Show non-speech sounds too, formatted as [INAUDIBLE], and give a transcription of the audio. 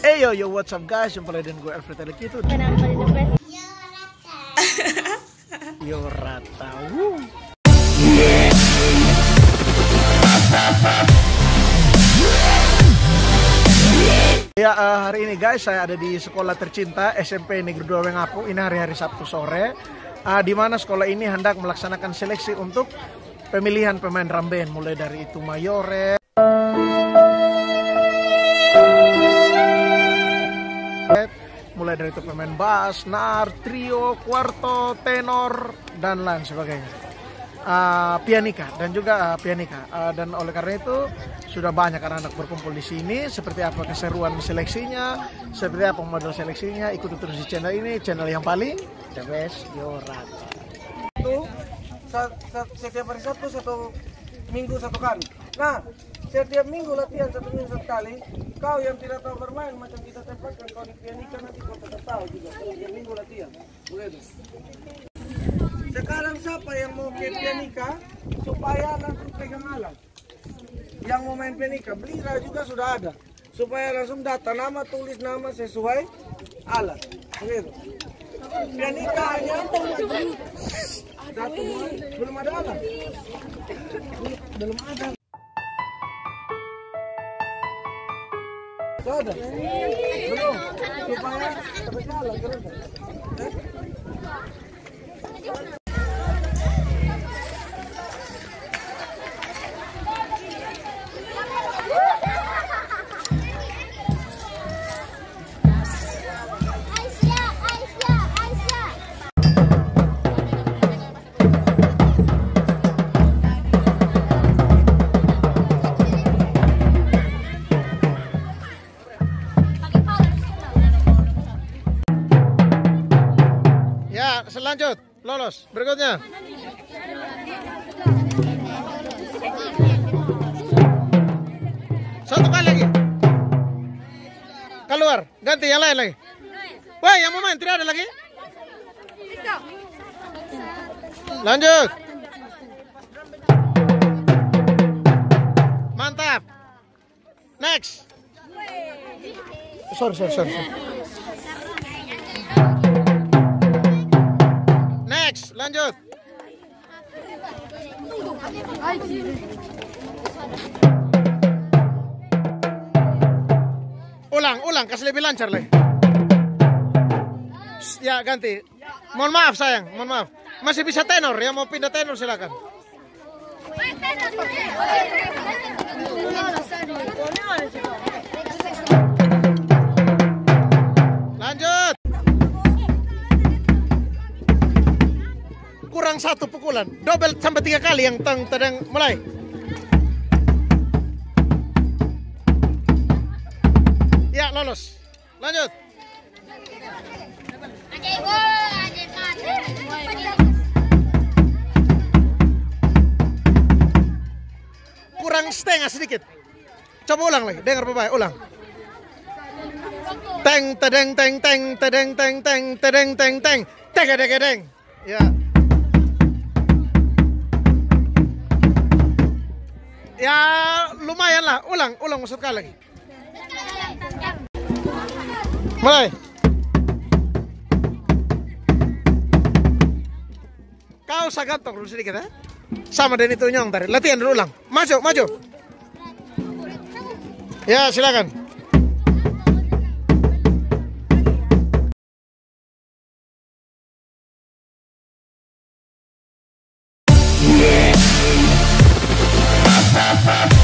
Hey yo yo what's up guys, jumpa lagi dengan gue Alfred Alek itu? [LAUGHS] Yo Rata. Woo. Ya eh, hari ini guys saya ada di sekolah tercinta SMP Negeri 2 Wengapu. Ini hari-hari Sabtu sore. Eh, di mana sekolah ini hendak melaksanakan seleksi untuk pemilihan pemain drum band mulai dari itu Mayore mulai dari itu pemain bass, nar, trio, kuarto, tenor dan lain sebagainya. Ah, pianika dan juga ah, pianika Ah, dan oleh karena itu sudah banyak anak-anak berkumpul di sini seperti apa keseruan seleksinya seperti apa model seleksinya ikuti terus di channel ini channel yang paling the best Yorat itu setiap hari Sabtu satu minggu satu kali. Nah, setiap minggu latihan satu minggu satu kali. Kau yang tidak tahu bermain macam kita tempatkan kau di pianika nanti kau tetap tahu juga. Setiap minggu latihan, begitu. Sekarang siapa yang mau ke pianika supaya langsung pegang alat? Yang mau main pianika, belira juga sudah ada. Supaya langsung data nama, tulis nama sesuai alat. Begitu. Pianika hanya Satu belum ada alat. Belum ada. Sudah. Belum. Supaya berjalan terus. Eh? Aisyah, selanjut lolos. Berikutnya. Satu kali lagi. Keluar ganti yang lain lagi. Wah yang mau main tidak ada lagi? Lanjut. Mantap. Next. Sorry sorry sorry, sorry. Lanjut. Ulang ulang kasih lebih lancar lagi ya ganti. Mohon maaf sayang mohon maaf. Masih bisa tenor ya mau pindah tenor silakan kurang satu pukulan. Double sampai tiga kali yang teng tedeng mulai. Ya lolos. Lanjut. Kurang setengah sedikit. Coba ulang lagi dengar baik ulang. Teng tedeng teng teng tedeng teng teng tedeng teng teng. Teng teng teng. Ya ya lumayan lah. Ulang ulang maksud kali lagi. Mulai. Kau sagantong dulu sedikit ya sama dengan itu nyong tadi. Latihan dulu ulang. Maju maju. Ya silakan Bye.